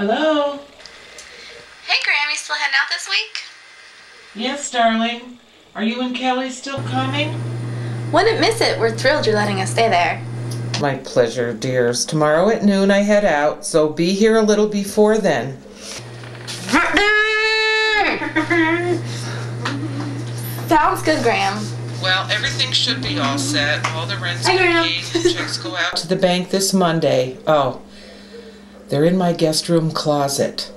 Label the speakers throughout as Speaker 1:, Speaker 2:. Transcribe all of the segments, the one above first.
Speaker 1: Hello?
Speaker 2: Hey, Gram, you still heading out this week?
Speaker 1: Yes, darling. Are you and Kelly still coming?
Speaker 2: Wouldn't miss it. We're thrilled you're letting us stay there.
Speaker 3: My pleasure, dears. Tomorrow at noon I head out, so be here a little before then.
Speaker 2: Sounds good, Gram.
Speaker 3: Well, everything should be all set. All the rents
Speaker 2: Hi,
Speaker 3: are paid. Checks go out to the bank this Monday. Oh, they're in my guest room closet.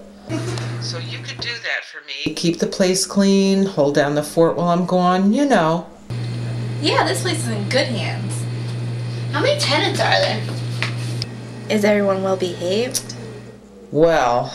Speaker 3: So you could do that for me. Keep the place clean, hold down the fort while I'm gone, you know.
Speaker 2: Yeah, this place is in good hands.
Speaker 4: How many tenants are there?
Speaker 2: Is everyone well behaved?
Speaker 3: Well,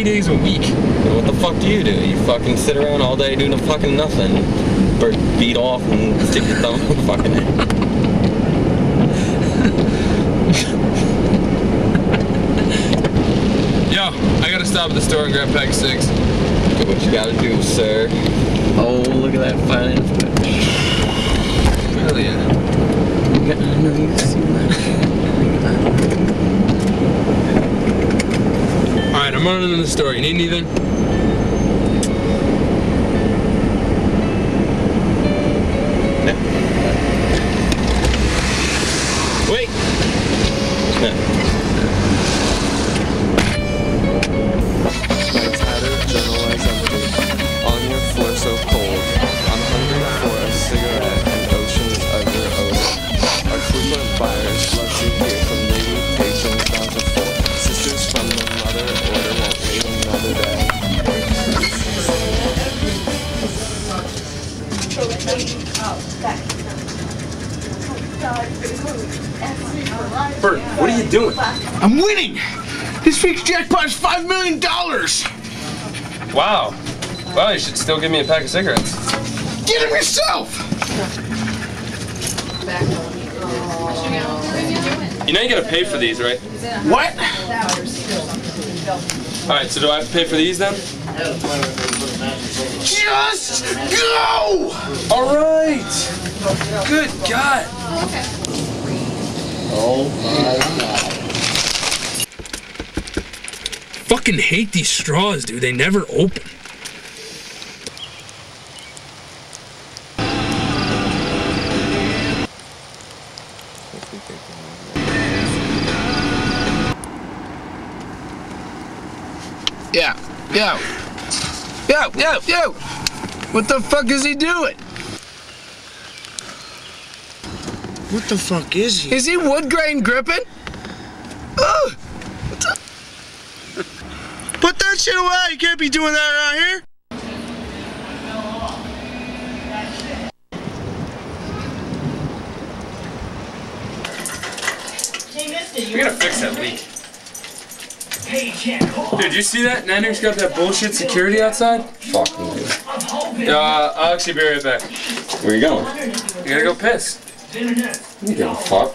Speaker 5: three days a week.
Speaker 6: And what the fuck do you do? You fucking sit around all day doing fucking nothing. Bird beat off and stick your thumb in the fucking head.
Speaker 5: Yo, I gotta stop at the store and grab pack six.
Speaker 6: Do what you gotta do, sir. Oh, look at that finance.
Speaker 5: Hell yeah.
Speaker 6: I know you see
Speaker 5: Alright, I'm running in the store. You need anything? Wow. Well, you should still give me a pack of cigarettes.
Speaker 7: Get him yourself!
Speaker 5: You know you gotta pay for these, right?
Speaker 7: What?
Speaker 5: Alright, so do I have to pay for these then?
Speaker 7: Just go!
Speaker 5: Alright! Good God!
Speaker 6: Oh my god.
Speaker 5: Fucking hate these straws, dude. They never open.
Speaker 7: Yeah, yo. Yo, yo, yo! What the fuck is he doing? What the fuck is he? Is he wood grain gripping? Ugh. What the- Put that shit away. You can't be doing that around here.
Speaker 5: We gotta fix that leak. Dude, you see that? Nanu's got that bullshit security outside?
Speaker 6: Fuck me.
Speaker 5: Uh, I'll actually be right back.
Speaker 6: Where you going?
Speaker 5: You gotta go piss.
Speaker 6: You give a fuck.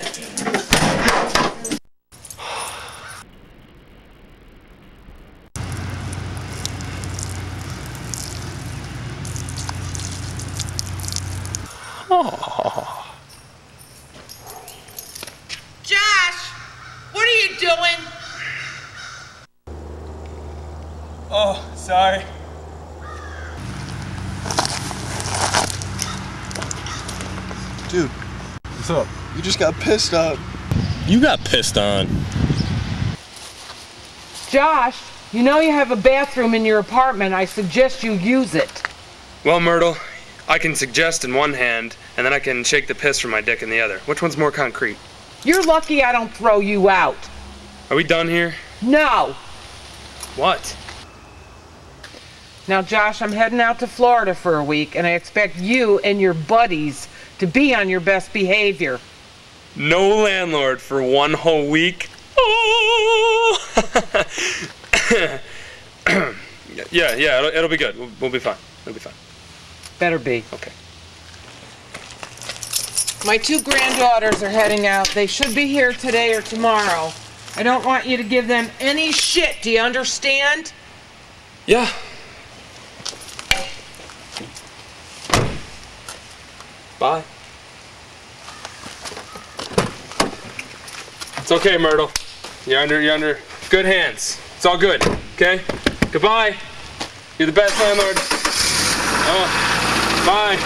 Speaker 8: Josh, what are you doing?
Speaker 7: Oh, sorry. Dude, what's up? You just got pissed up.
Speaker 6: You got pissed on.
Speaker 9: Josh, you know you have a bathroom in your apartment. I suggest you use it.
Speaker 5: Well, Myrtle, I can suggest in one hand, and then I can shake the piss from my dick in the other. Which one's more concrete?
Speaker 9: You're lucky I don't throw you out.
Speaker 5: Are we done here?
Speaker 9: No.
Speaker 5: What?
Speaker 9: Now, Josh, I'm heading out to Florida for a week, and I expect you and your buddies to be on your best behavior.
Speaker 5: No landlord for one whole week? Oh! yeah, yeah, it'll, it'll be good. We'll, we'll be fine. It'll be fine.
Speaker 9: Better be.
Speaker 5: Okay.
Speaker 9: My two granddaughters are heading out. They should be here today or tomorrow. I don't want you to give them any shit. Do you understand?
Speaker 5: Yeah. Bye. It's okay, Myrtle. You're under you're under good hands. It's all good. Okay? Goodbye. You're the best landlord. Oh. Bye.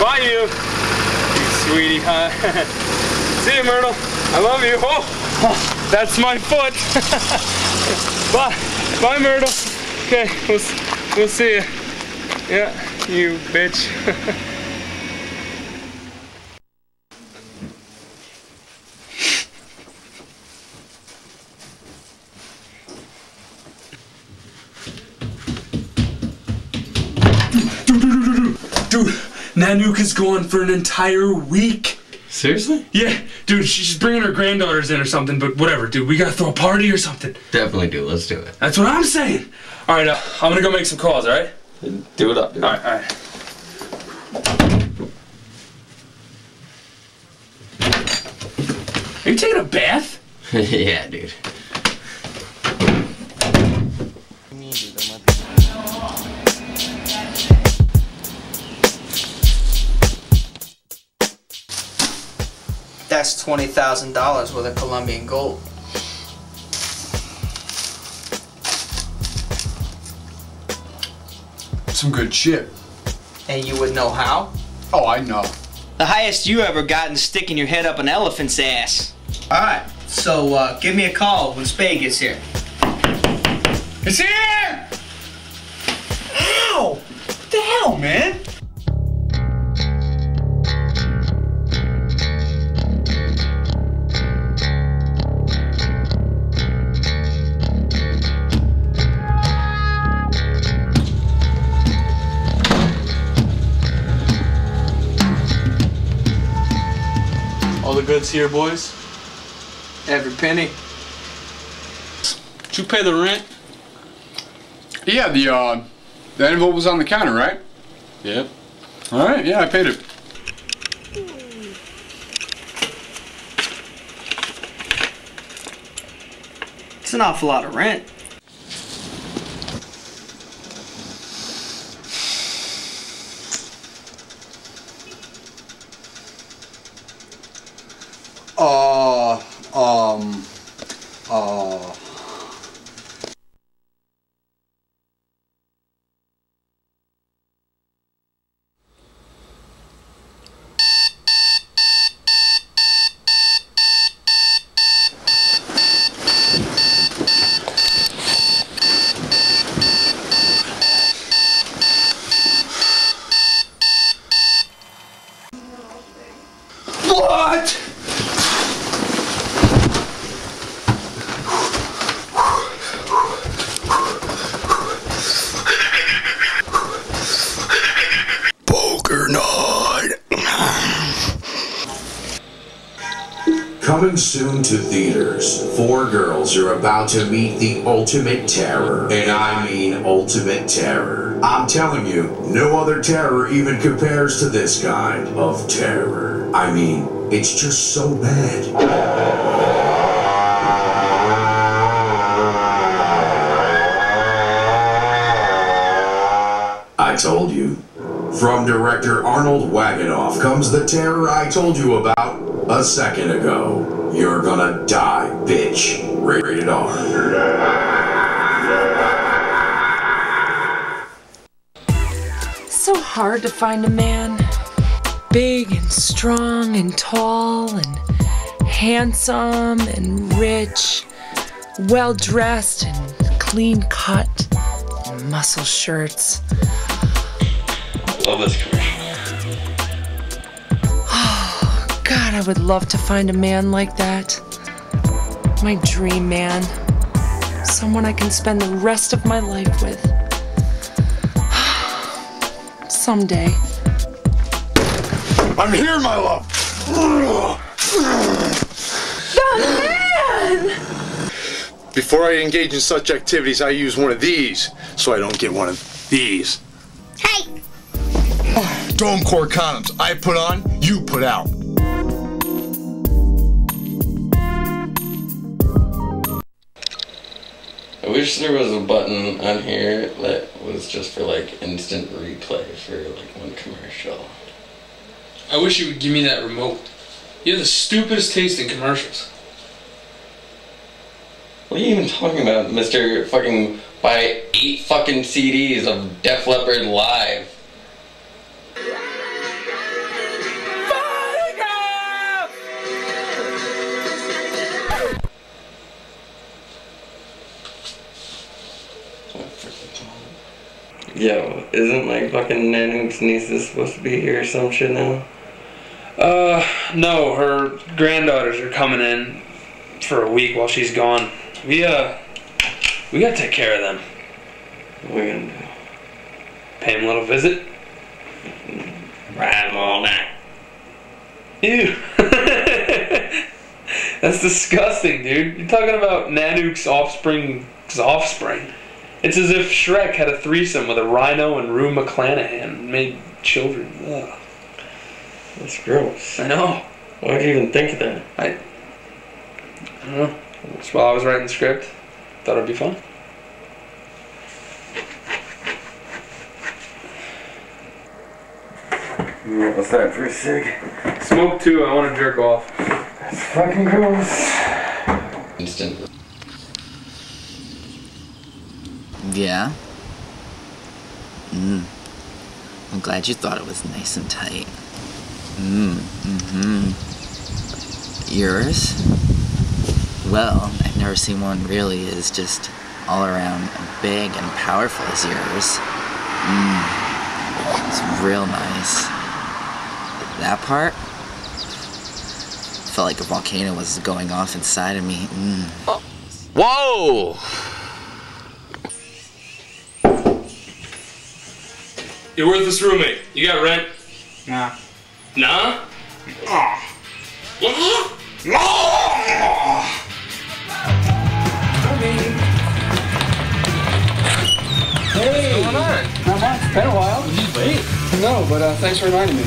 Speaker 5: Bye you. You sweetie, huh? See you, Myrtle. I love you. Oh, oh that's my foot. Bye. Bye, Myrtle. Okay, we'll, we'll see you. Yeah, you bitch. Dude, Nanook is gone for an entire week.
Speaker 6: Seriously?
Speaker 5: Yeah, dude, she's bringing her granddaughters in or something, but whatever, dude. We gotta throw a party or something.
Speaker 6: Definitely do. Let's do it.
Speaker 5: That's what I'm saying. All right, uh, I'm gonna go make some calls, all right?
Speaker 6: Do it up, dude.
Speaker 5: All right, all right. Are you taking a bath?
Speaker 6: yeah, dude.
Speaker 10: That's twenty thousand dollars worth of Colombian gold.
Speaker 7: Some good shit.
Speaker 10: And you would know how?
Speaker 7: Oh, I know.
Speaker 10: The highest you ever got in sticking your head up an elephant's ass. Alright, so uh, give me a call when Spade gets here.
Speaker 7: It's here! Ow! What the hell, man?
Speaker 11: The goods here, boys.
Speaker 10: Every penny.
Speaker 11: Did you pay the rent?
Speaker 7: Yeah, the uh, the envelope was on the counter, right?
Speaker 11: Yep.
Speaker 7: All right, yeah, I paid it.
Speaker 10: It's an awful lot of rent.
Speaker 7: Uh, um, uh.
Speaker 12: Coming soon to theaters, four girls are about to meet the ultimate terror. And I mean ultimate terror. I'm telling you, no other terror even compares to this kind of terror. I mean, it's just so bad. I told you. From director Arnold Waganoff comes the terror I told you about a second ago. You're gonna die, bitch. Rated R.
Speaker 13: So hard to find a man. Big and strong and tall and handsome and rich, well dressed and clean cut, and muscle shirts.
Speaker 6: Love this commercial.
Speaker 13: Oh, God, I would love to find a man like that. My dream man. Someone I can spend the rest of my life with. Someday.
Speaker 14: I'm here, my love. The man! Before I engage in such activities, I use one of these so I don't get one of these.
Speaker 2: Hey!
Speaker 14: Dome core condoms. I put on, you put out.
Speaker 6: Wish there was a button on here that was just for like instant replay for like one commercial.
Speaker 5: I wish you would give me that remote. You have the stupidest taste in commercials.
Speaker 6: What are you even talking about, Mister? Fucking buy eight fucking CDs of Def Leppard live. Yo, isn't like fucking Nanook's niece supposed to be here or some shit now?
Speaker 5: Uh, no, her granddaughters are coming in for a week while she's gone. We, uh, we gotta take care of them.
Speaker 6: What are we gonna do?
Speaker 5: Pay them a little visit.
Speaker 6: Ride them all night.
Speaker 5: Ew. That's disgusting, dude. You're talking about Nanook's offspring's offspring. It's as if Shrek had a threesome with a rhino and Rue McClanahan and made children. Ugh.
Speaker 6: That's gross.
Speaker 5: I know.
Speaker 6: Why'd you even think of that?
Speaker 5: I, I don't know. Just while I was writing the script, thought it'd be fun.
Speaker 6: What's that for a cig?
Speaker 5: Smoke too. I want to jerk off.
Speaker 6: That's fucking gross. Instant.
Speaker 15: Yeah? Mm. I'm glad you thought it was nice and tight. Mm, mm-hmm. Yours? Well, I've never seen one really as just all around big and powerful as yours. Mm. It's real nice. That part? Felt like a volcano was going off inside of me. Mm.
Speaker 5: Whoa! You're worthless roommate. You got rent?
Speaker 10: Nah.
Speaker 5: Nah?
Speaker 10: Aw.
Speaker 11: Hey! What's going on? Not much. It's been a while. Did you wait? No, but uh, thanks for reminding me.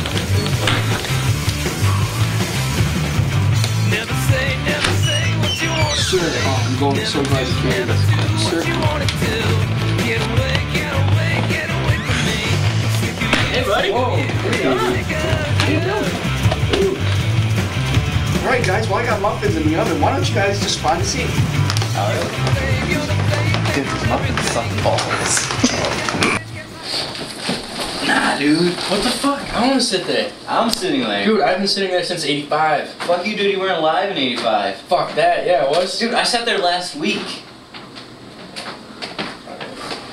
Speaker 11: Sure. Oh, I'm going so glad you came. Sure.
Speaker 10: Hey, buddy.
Speaker 11: Whoa, what are you doing? All right, guys. Well, I got muffins in the oven. Why don't you guys just find a seat?
Speaker 15: Dude, these muffins suck balls.
Speaker 10: Nah, dude. What the fuck? I want to sit there.
Speaker 16: I'm sitting there.
Speaker 10: Dude, I've been sitting there since 85.
Speaker 16: Fuck you, dude. You weren't alive in 85.
Speaker 10: Fuck that. Yeah, it was.
Speaker 16: Dude, I sat there last week.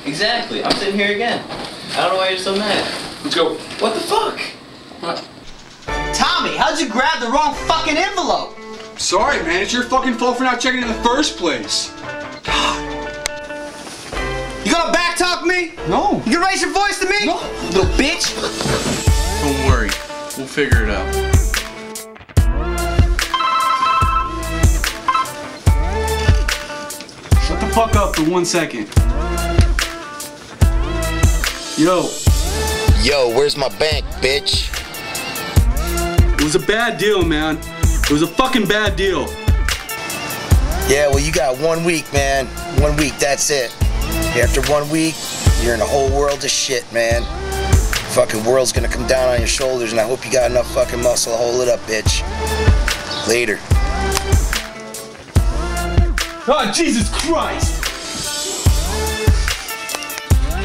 Speaker 16: Exactly. I'm sitting here again. I don't know why you're so mad.
Speaker 5: Let's go.
Speaker 16: What the fuck? What?
Speaker 10: Tommy, how'd you grab the wrong fucking envelope?
Speaker 11: Sorry, man. It's your fucking fault for not checking in the first place. God.
Speaker 10: You gonna backtalk me?
Speaker 11: No.
Speaker 10: You gonna raise your voice to me? No. Little bitch.
Speaker 17: Don't worry. We'll figure it out.
Speaker 11: Shut the fuck up for one second. Yo,
Speaker 18: Yo, where's my bank, bitch?
Speaker 11: It was a bad deal, man. It was a fucking bad deal.
Speaker 18: Yeah, well, you got one week, man. One week, that's it. After one week, you're in a whole world of shit, man. Fucking world's gonna come down on your shoulders, and I hope you got enough fucking muscle to hold it up, bitch. Later.
Speaker 11: Oh, Jesus Christ!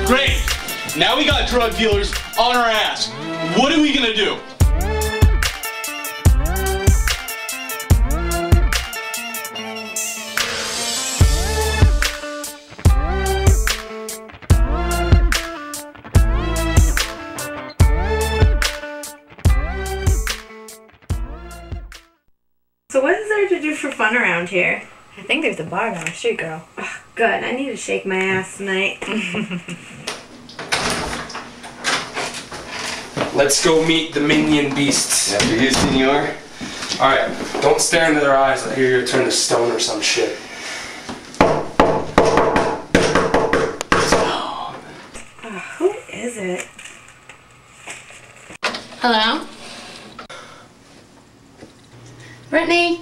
Speaker 11: Great! Now we got drug dealers on our ass. What are we gonna do?
Speaker 2: So what is there to do for fun around here? I think there's a bar down the street, girl. Ugh, good. I need to shake my ass tonight.
Speaker 5: Let's go meet the minion beasts. After you, senor. Alright, don't stare into their eyes. I hear you turn to stone or some shit.
Speaker 2: Ugh, who is it?
Speaker 3: Hello? Brittany?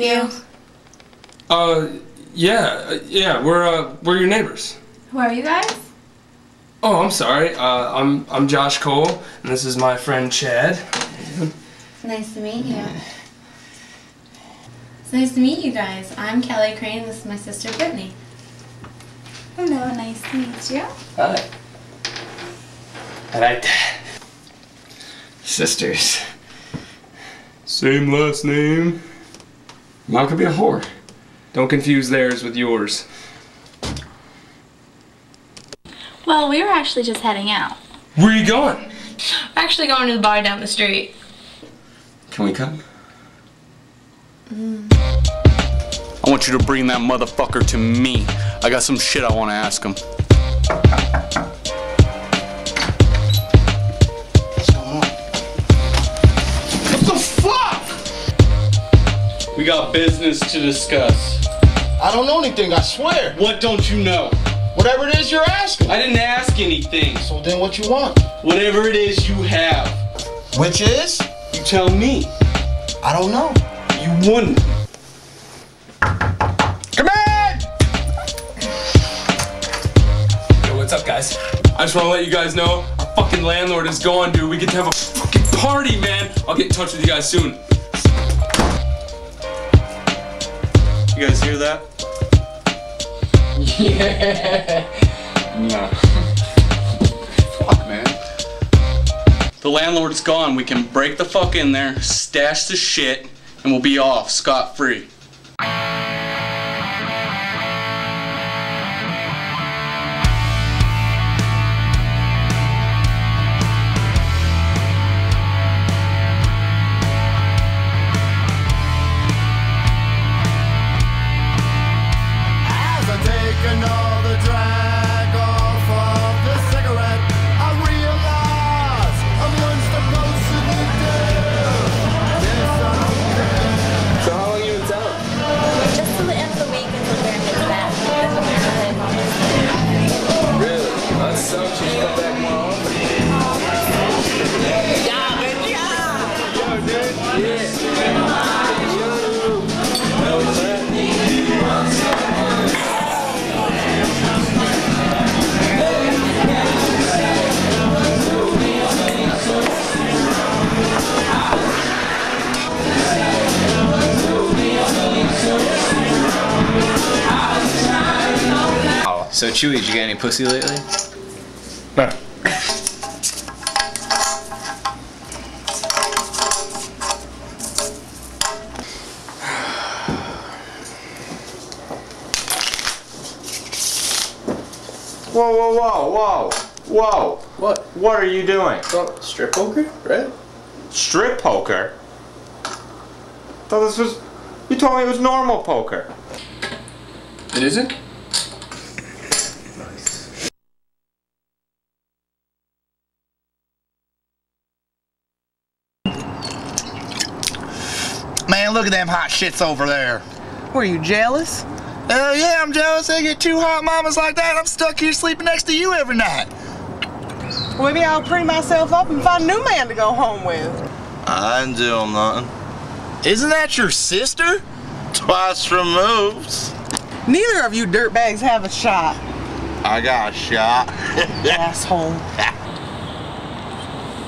Speaker 19: You?
Speaker 5: Uh, yeah, uh, yeah, we're, uh, we're your neighbors.
Speaker 20: Who are you guys?
Speaker 5: Oh, I'm sorry. Uh, I'm, I'm Josh Cole, and this is my friend Chad.
Speaker 3: Nice to meet you. It's nice to meet you guys. I'm Kelly Crane. This is my sister Brittany.
Speaker 20: Hello, nice to meet you.
Speaker 5: Hi. I like that.
Speaker 6: Sisters.
Speaker 5: Same last name.
Speaker 6: Mom could be a whore.
Speaker 5: Don't confuse theirs with yours.
Speaker 20: Well, we were actually just heading out.
Speaker 5: Where are you going?
Speaker 2: We're actually going to the bar down the street.
Speaker 6: Can we come? Mm.
Speaker 11: I want you to bring that motherfucker to me. I got some shit I want to ask him. We got business to discuss.
Speaker 14: I don't know anything, I swear.
Speaker 11: What don't you know?
Speaker 14: Whatever it is you're asking.
Speaker 11: I didn't ask anything.
Speaker 14: So then what you want?
Speaker 11: Whatever it is you have.
Speaker 14: Which is?
Speaker 11: You tell me.
Speaker 14: I don't know.
Speaker 11: You wouldn't.
Speaker 14: Come in!
Speaker 5: Yo, what's up, guys? I just want to let you guys know our fucking landlord is gone, dude. We get to have a fucking party, man. I'll get in touch with you guys soon.
Speaker 11: You guys hear that?
Speaker 6: Yeah. No.
Speaker 11: Fuck, man. The landlord's gone. We can break the fuck in there, stash the shit, and we'll be off scot
Speaker 16: Chewy, did you get any pussy lately?
Speaker 5: No.
Speaker 21: whoa, whoa, whoa, whoa, whoa. What? What are you doing?
Speaker 11: Well, strip poker, right?
Speaker 21: Strip poker? Thought this was... You told me it was normal poker.
Speaker 11: It isn't?
Speaker 7: Look at them hot shits over there.
Speaker 10: Were you jealous?
Speaker 7: Hell yeah, I'm jealous. I get two hot mamas like that. I'm stuck here sleeping next to you every night.
Speaker 10: Well, maybe I'll pretty myself up and find a new man to go home with.
Speaker 7: I ain't doing nothing. Isn't that your sister? Twice removed.
Speaker 10: Neither of you dirtbags have a shot.
Speaker 7: I got a shot.
Speaker 10: Asshole.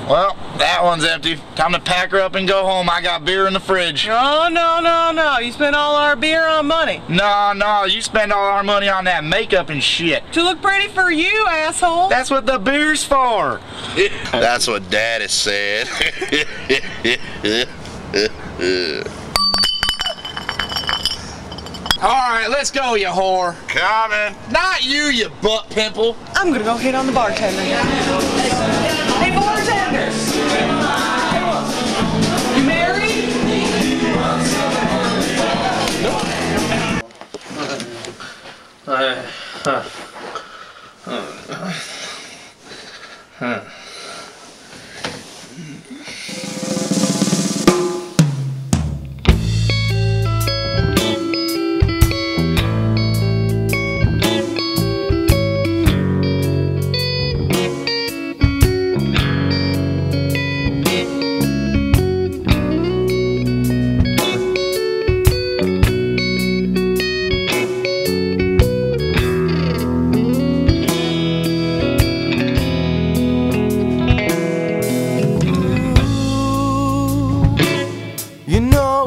Speaker 7: Well, that one's empty. Time to pack her up and go home. I got beer in the fridge.
Speaker 10: Oh, no, no, no. You spent all our beer on money.
Speaker 7: No, no, you spend all our money on that makeup and shit.
Speaker 10: To look pretty for you, asshole.
Speaker 7: That's what the beer's for. That's what Daddy said.
Speaker 10: All right, let's go, you whore.
Speaker 7: Coming. Not you, you butt pimple.
Speaker 10: I'm gonna go hit on the bartender.
Speaker 5: Uh, huh. Uh,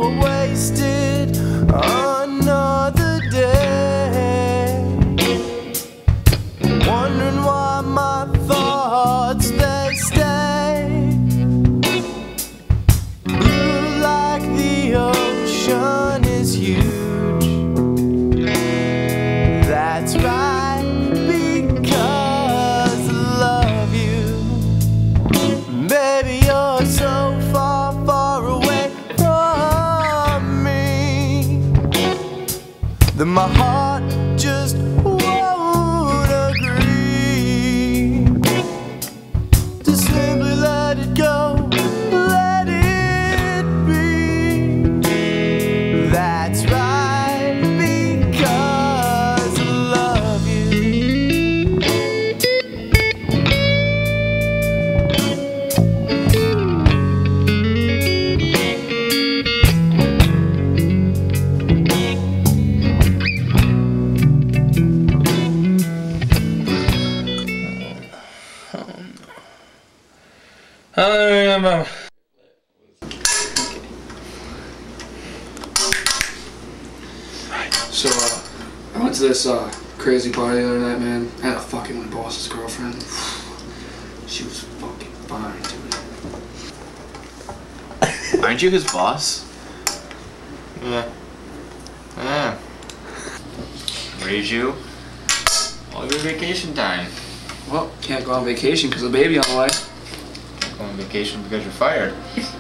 Speaker 22: wasted. Another
Speaker 16: Aren't you his boss?
Speaker 21: Yeah. Yeah.
Speaker 16: Raise you all your vacation time.
Speaker 11: Well, can't go on vacation because of the baby on the way.
Speaker 16: Can't Go on vacation because you're fired.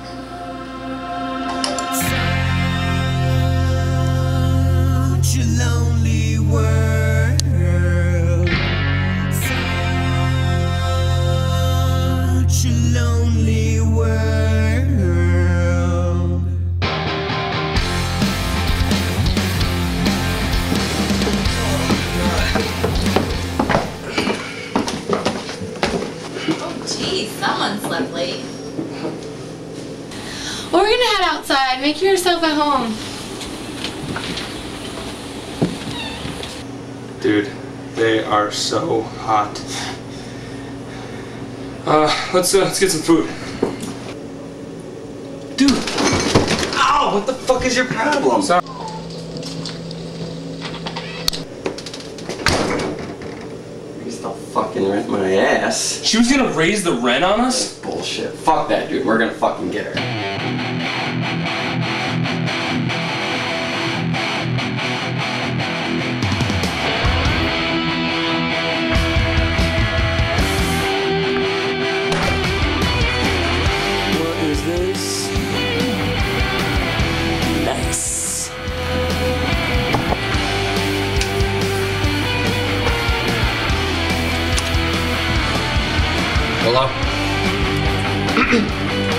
Speaker 2: outside. Make yourself at home.
Speaker 5: Dude, they are so hot. Uh, let's uh, let's get some food.
Speaker 6: Dude! Ow! What the fuck is your problem?
Speaker 5: Sorry.
Speaker 6: Raise the fucking rent my ass.
Speaker 5: She was gonna raise the rent on us?
Speaker 6: Bullshit. Fuck that, dude. We're gonna fucking get her.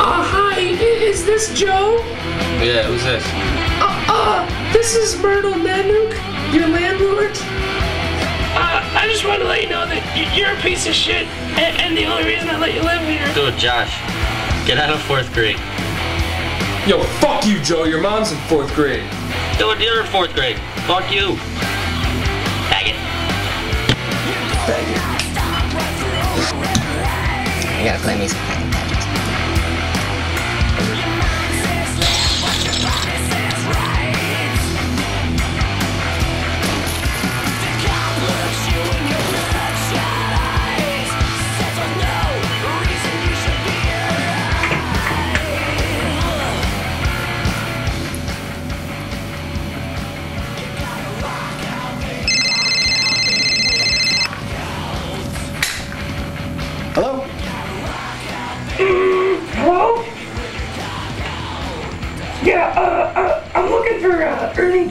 Speaker 23: Uh, hi, is this Joe?
Speaker 5: Yeah, who's this?
Speaker 23: Uh, uh, this is Myrtle Nanook, your landlord. Uh, I just want to let you know that you're a piece of shit, and, and the only reason I let you live here.
Speaker 24: Dude, Josh, get out of fourth grade.
Speaker 5: Yo, fuck you, Joe. Your mom's in fourth grade.
Speaker 24: Dude, you're in fourth grade. Fuck you. Faggot.
Speaker 3: I gotta play me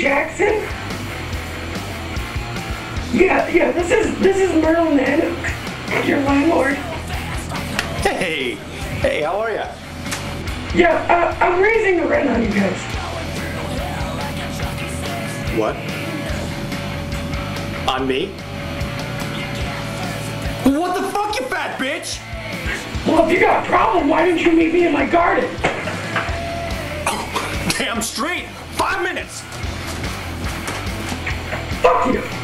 Speaker 25: Jackson. Yeah, yeah, this is this is Myrtle Nanook, your landlord.
Speaker 14: Hey, hey, how are ya?
Speaker 25: Yeah, uh, I'm raising the rent on you guys.
Speaker 14: What? On me? What the fuck, you fat bitch?
Speaker 25: Well, if you got a problem, why didn't you meet me in my garden?
Speaker 14: Damn straight. Five minutes.
Speaker 25: Fuck you.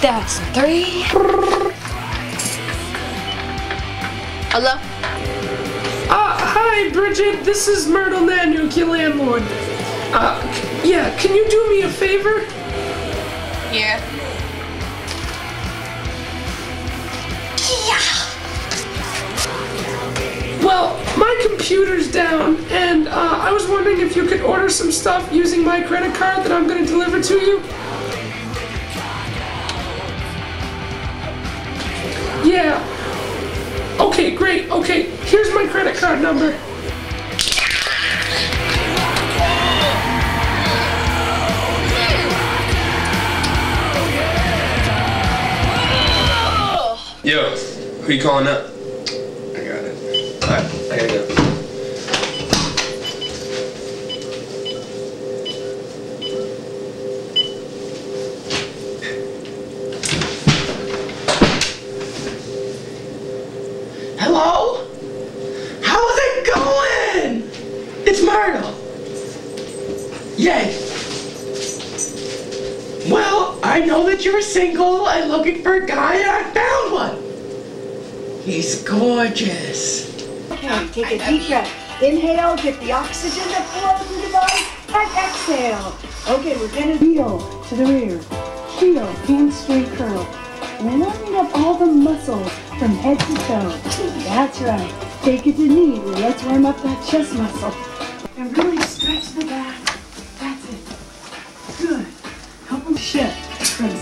Speaker 2: Three thousand three. Hello?
Speaker 23: Uh, hi, Bridget. This is Myrtle Nanook, your landlord. Uh, c- yeah, can you do me a favor?
Speaker 2: Yeah.
Speaker 23: Well, my computer's down, and uh, I was wondering if you could order some stuff using my credit card that I'm going to deliver to you. Yeah. Okay, great. Okay, here's my credit card number.
Speaker 5: Yo, who you calling up? I got it. Alright, I gotta go.
Speaker 25: Hello? How's it going? It's Myrtle. Yay. Well, I know that you're single and looking for a guy, and I found one. He's gorgeous.
Speaker 26: Okay, take a deep breath. Inhale, get the oxygen that flows through the body, and exhale. Okay, we're gonna heel to the rear. Heel, hand straight curl. Warming up all the muscles from head to toe. That's right. Take it to knee. Let's warm up that chest muscle. And really stretch the back.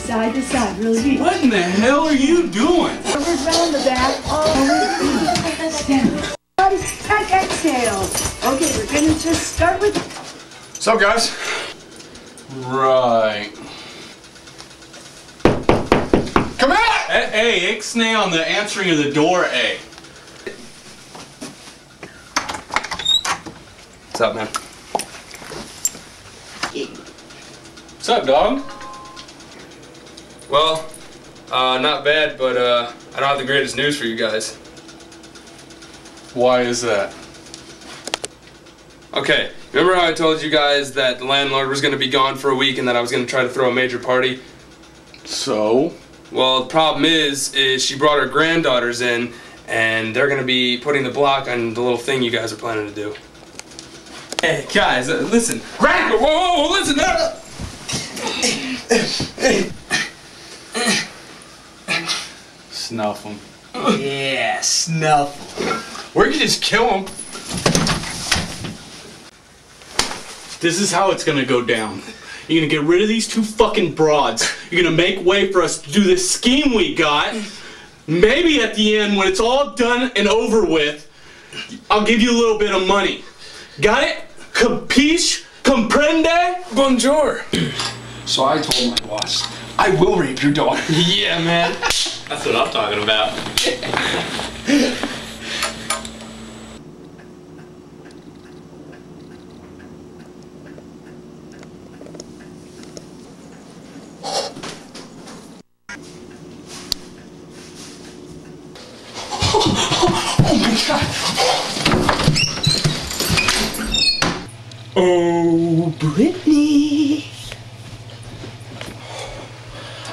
Speaker 26: Side to side. Really deep.
Speaker 11: What in the hell are you doing?
Speaker 26: Forward round the back, all the way Stand. Body, and exhale. Okay, we're gonna just start with
Speaker 11: What's up, guys? Right. Come here! Hey, hey, ixnay on the answering of the door, A.
Speaker 5: What's up, man?
Speaker 11: What's up, dog?
Speaker 5: Well, uh, not bad, but uh, I don't have the greatest news for you guys.
Speaker 11: Why is that?
Speaker 5: Okay, remember how I told you guys that the landlord was gonna be gone for a week and that I was gonna try to throw a major party?
Speaker 11: So?
Speaker 5: Well, the problem is, is she brought her granddaughters in, and they're gonna be putting the block on the little thing you guys are planning to do. Hey, guys, uh, listen. Whoa, whoa, whoa, listen.
Speaker 11: Snuff them.
Speaker 10: Yeah, snuff.
Speaker 5: Or you can just kill him.
Speaker 11: This is how it's gonna go down. You're gonna get rid of these two fucking broads. You're gonna make way for us to do this scheme we got. Maybe at the end, when it's all done and over with, I'll give you a little bit of money. Got it? Capiche? Comprende?
Speaker 5: Bonjour.
Speaker 7: So I told my boss, I will rape your daughter.
Speaker 5: yeah, man.
Speaker 27: That's what I'm talking about.
Speaker 7: Oh my god.
Speaker 5: Oh, Brittany.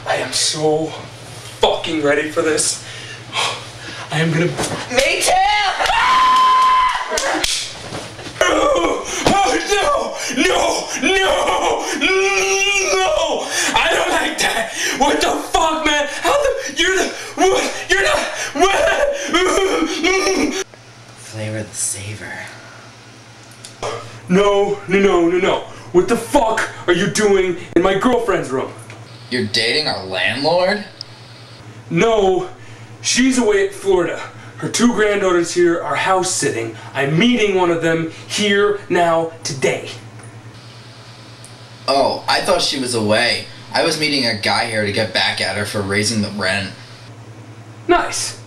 Speaker 5: I am so fucking ready for this. I am gonna.
Speaker 22: Me too!
Speaker 5: Oh, oh no! No! No! No! I don't like that! What the fuck, man? How the. You're the. What? You're not. What?
Speaker 15: Flavor the savor.
Speaker 5: No, no, no, no, no. What the fuck are you doing in my girlfriend's room?
Speaker 15: You're dating our landlord?
Speaker 5: No, she's away at Florida. Her two granddaughters here are house sitting. I'm meeting one of them here now today.
Speaker 15: Oh, I thought she was away. I was meeting a guy here to get back at her for raising the rent.
Speaker 5: Nice.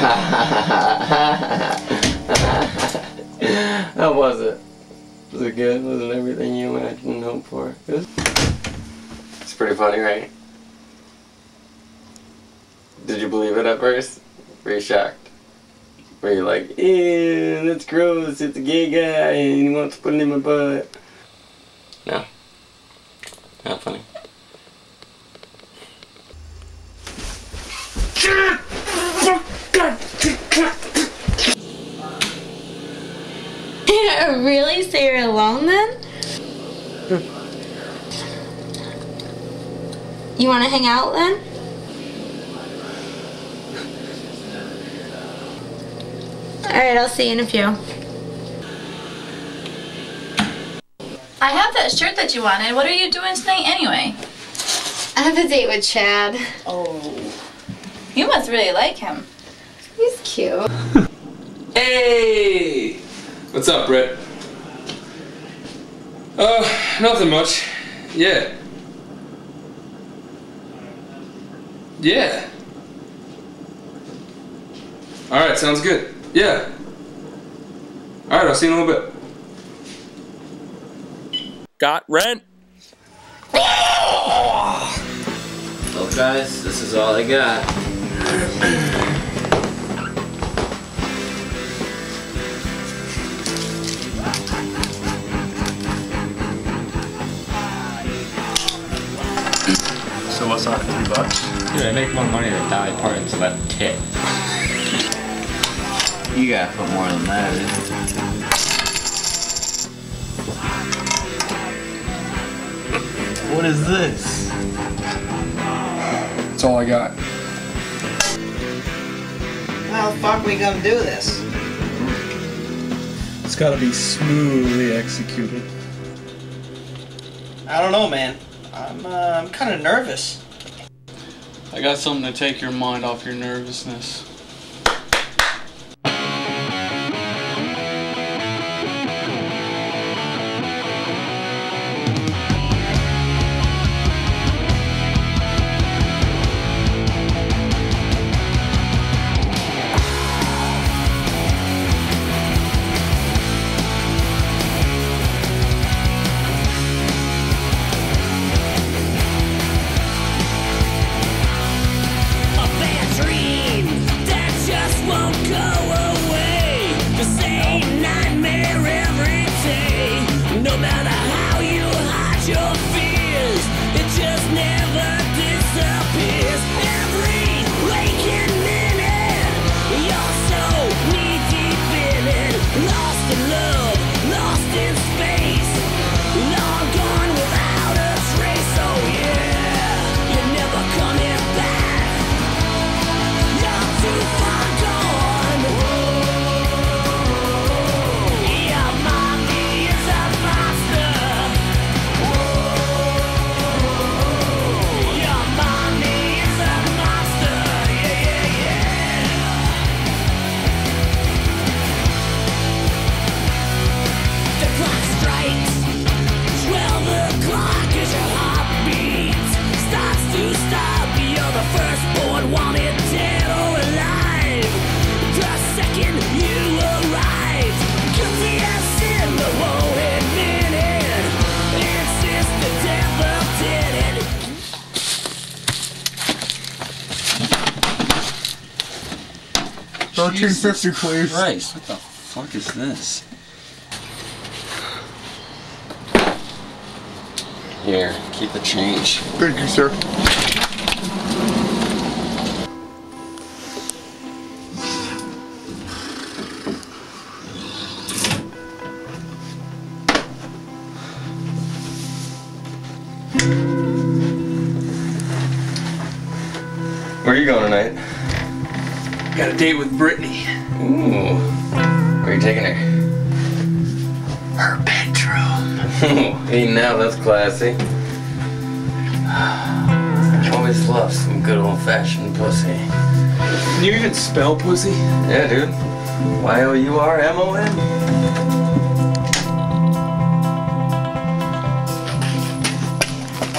Speaker 6: How was it? Was it good? Was it everything you imagined and hoped for? Good? It's pretty funny, right? Did you believe it at first? Were you shocked? Were you like, eh, ew, that's gross, it's a gay guy and he wants to put it in my butt? No. Not funny.
Speaker 28: really? So you're alone then? You want to hang out then? Alright, I'll see you in a few.
Speaker 2: I have that shirt that you wanted. What are you doing tonight anyway?
Speaker 28: I have a date with Chad.
Speaker 2: Oh. You must really like him.
Speaker 28: He's cute.
Speaker 5: Hey! What's up, Brett? Uh, nothing much. Yeah. Yeah. Alright, sounds good. Yeah. Alright, I'll see you in a little bit.
Speaker 27: Got rent? Well, guys, this is all I got.
Speaker 14: So what's that, three bucks?
Speaker 27: Dude, I make more money than Dolly Parton's left tip. You gotta put more than that in. What is this?
Speaker 7: That's all I got.
Speaker 10: How the fuck we gonna do this?
Speaker 14: It's gotta be smoothly executed.
Speaker 10: I don't know, man. I'm, uh, I'm kind of nervous.
Speaker 11: I got something to take your mind off your nervousness.
Speaker 14: 1350, please.
Speaker 29: Christ, what the fuck is this?
Speaker 6: Here, keep the change.
Speaker 14: Thank you, sir.
Speaker 6: Where are you going tonight?
Speaker 5: Got a date with Brittany.
Speaker 6: hey, now that's classy. Always love some good old fashioned pussy.
Speaker 5: Can you even spell pussy?
Speaker 6: Yeah, dude. Y O U R M O N.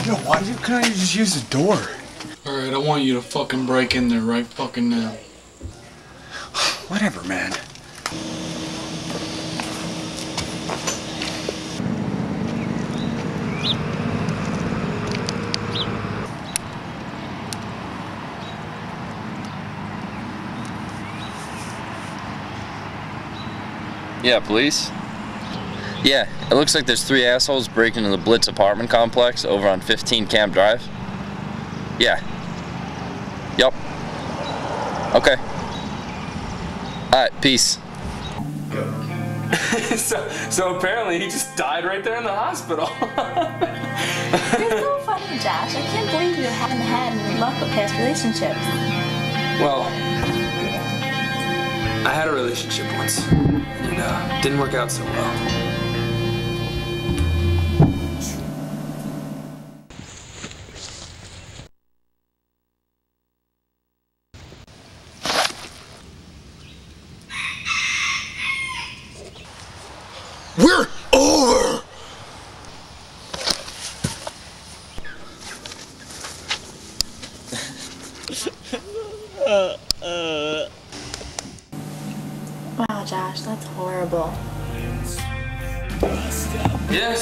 Speaker 14: Yo, why you, couldn't I just use the door?
Speaker 11: Alright, I want you to fucking break in there right fucking now.
Speaker 14: Whatever, man.
Speaker 24: Yeah, police? Yeah, it looks like there's three assholes breaking into the Blitz apartment complex over on 15 Camp Drive. Yeah. Yup. Okay. Alright, peace.
Speaker 5: so, so apparently he just died right there in the hospital.
Speaker 2: You're so funny, Josh. I can't believe you haven't had any luck with past relationships.
Speaker 5: well, I had a relationship once, and it uh, didn't work out so well.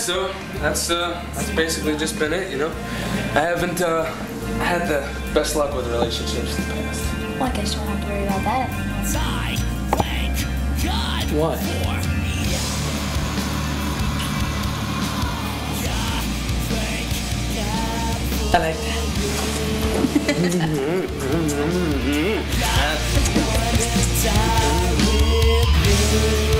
Speaker 5: So that's uh, that's basically just been it, you know. I haven't uh, had the best luck with relationships in the past.
Speaker 2: Well, I guess you won't have to worry about that anymore.
Speaker 5: What?
Speaker 23: I like that.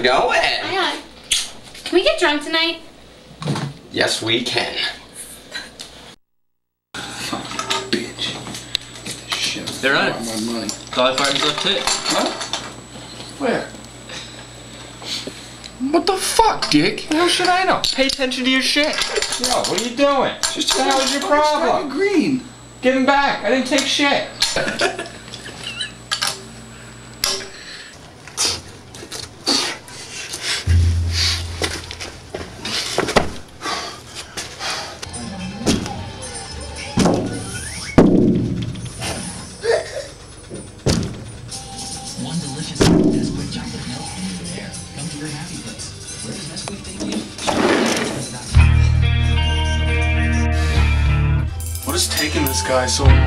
Speaker 6: How's it going?
Speaker 4: Hang on. Can we get drunk tonight?
Speaker 6: Yes, we can. Bitch. Shit.
Speaker 29: They're right.
Speaker 14: My money.
Speaker 29: Dolly Parton's left too.
Speaker 14: Huh? Where? What the fuck, Dick?
Speaker 21: How should I know? Pay attention to your shit. Yo, what are you doing?
Speaker 14: Just
Speaker 21: What the hell is your problem?
Speaker 14: green.
Speaker 21: Give him back. I didn't take shit.
Speaker 11: so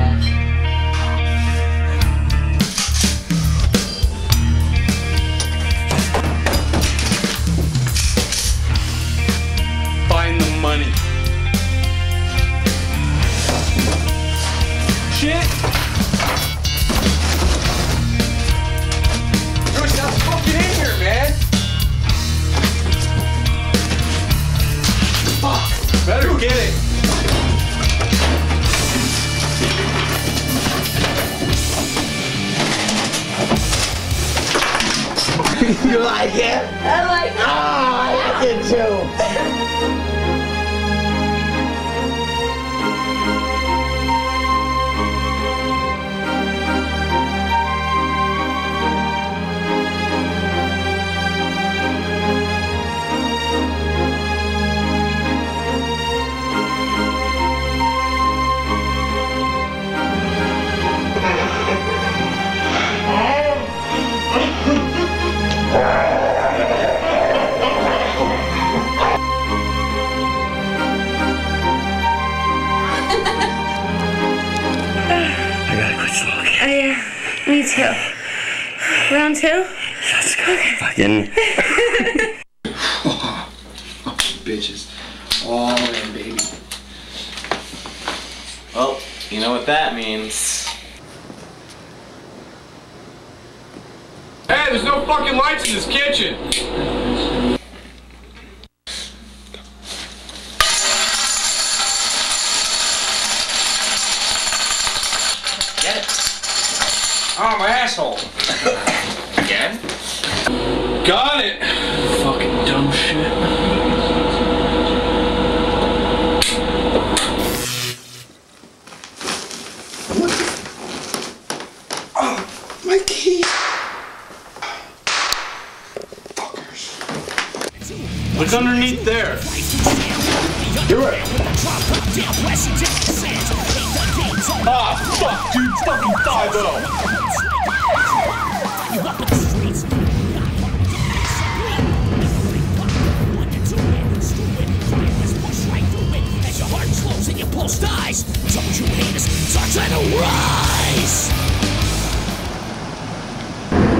Speaker 28: Me too. Round two?
Speaker 6: Let's go. Fucking.
Speaker 14: Oh bitches. All in, baby.
Speaker 27: Well, you know what that means.
Speaker 5: Hey, there's no fucking lights in this kitchen.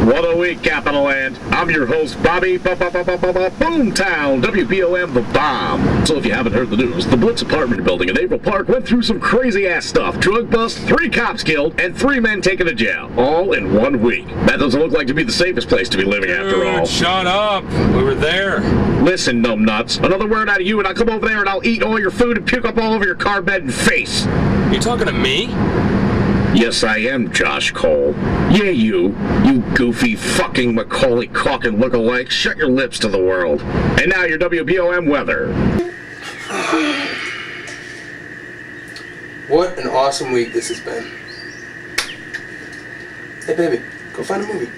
Speaker 30: What a week, Capital Land. I'm your host, Bobby Ba- Ba- Ba- Boomtown, WBOM The Bomb. So if you haven't heard the news, the Blitz apartment building in April Park went through some crazy ass stuff. Drug bust, three cops killed, and three men taken to jail. All in one week. That doesn't look like to be the safest place to be living after all.
Speaker 5: Shut up. We were there.
Speaker 30: Listen, numbnuts. Another word out of you and I'll come over there and I'll eat all your food and puke up all over your car bed and face.
Speaker 5: You talking to me?
Speaker 30: Yes, I am Josh Cole. Yeah, you. You goofy fucking Macaulay Culkin lookalike. Shut your lips to the world. And now your WBOM weather.
Speaker 7: What an awesome week this has been. Hey, baby, go find a movie.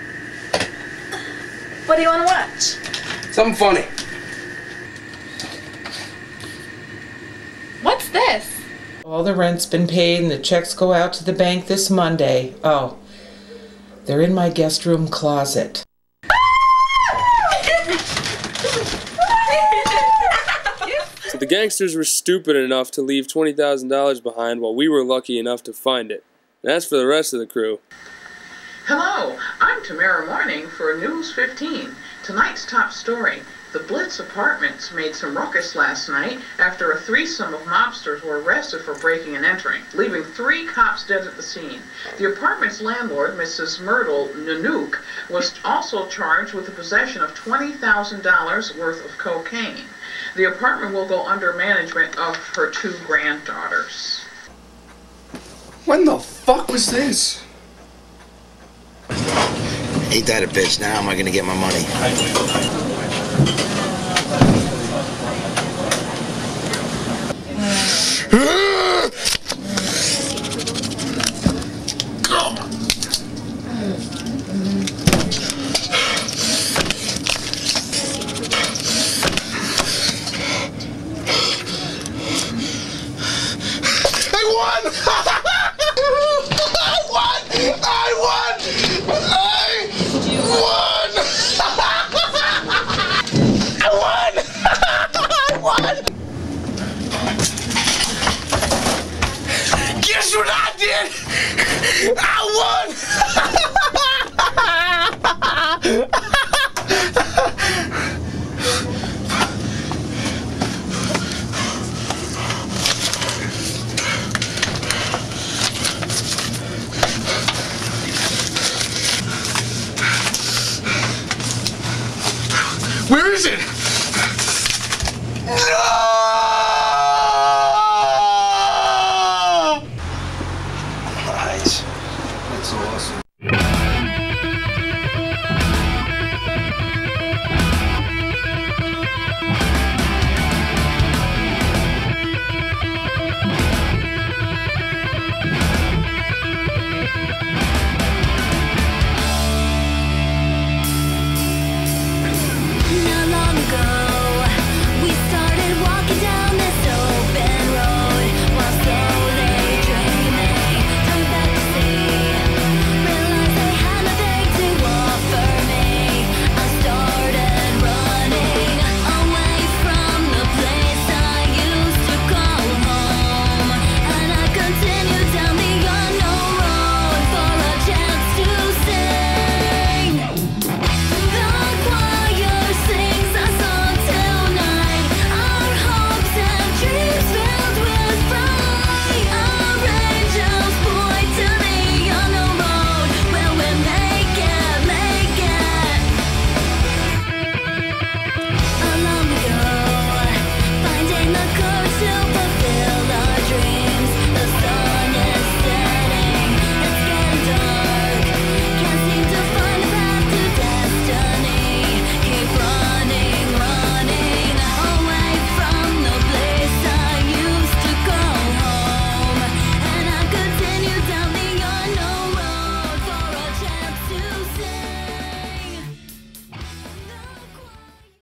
Speaker 2: What do you want to watch?
Speaker 7: Something funny.
Speaker 28: What's this?
Speaker 23: All the rent's been paid and the checks go out to the bank this Monday. Oh, they're in my guest room closet.
Speaker 5: So the gangsters were stupid enough to leave $20,000 behind while we were lucky enough to find it. And as for the rest of the crew,
Speaker 31: Hello, I'm Tamara Morning for News 15. Tonight's top story. The Blitz Apartments made some ruckus last night after a threesome of mobsters were arrested for breaking and entering, leaving three cops dead at the scene. The apartment's landlord, Mrs. Myrtle Nanuke, was also charged with the possession of $20,000 worth of cocaine. The apartment will go under management of her two granddaughters.
Speaker 7: When the fuck was this?
Speaker 32: Ain't that a bitch? Now how am I gonna get my money?
Speaker 7: うわ! I won!